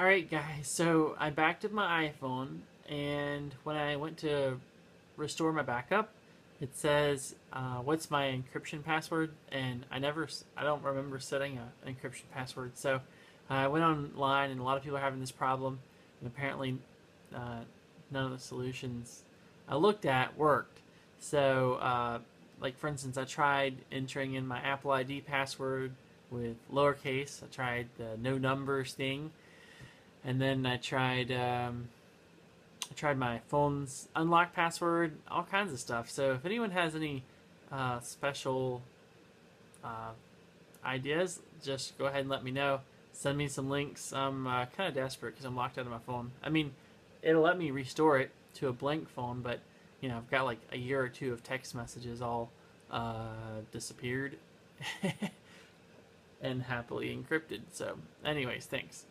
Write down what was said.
Alright guys, so I backed up my iPhone and when I went to restore my backup, it says, uh, what's my encryption password? And I never, I don't remember setting an encryption password. So I went online and a lot of people are having this problem and apparently uh, none of the solutions I looked at worked. So, uh, like for instance, I tried entering in my Apple ID password with lowercase. I tried the no numbers thing and then I tried um, I tried my phone's unlock password, all kinds of stuff. So if anyone has any uh, special uh, ideas, just go ahead and let me know. Send me some links. I'm uh, kind of desperate because I'm locked out of my phone. I mean, it'll let me restore it to a blank phone, but you know I've got like a year or two of text messages all uh, disappeared and happily encrypted. So, anyways, thanks.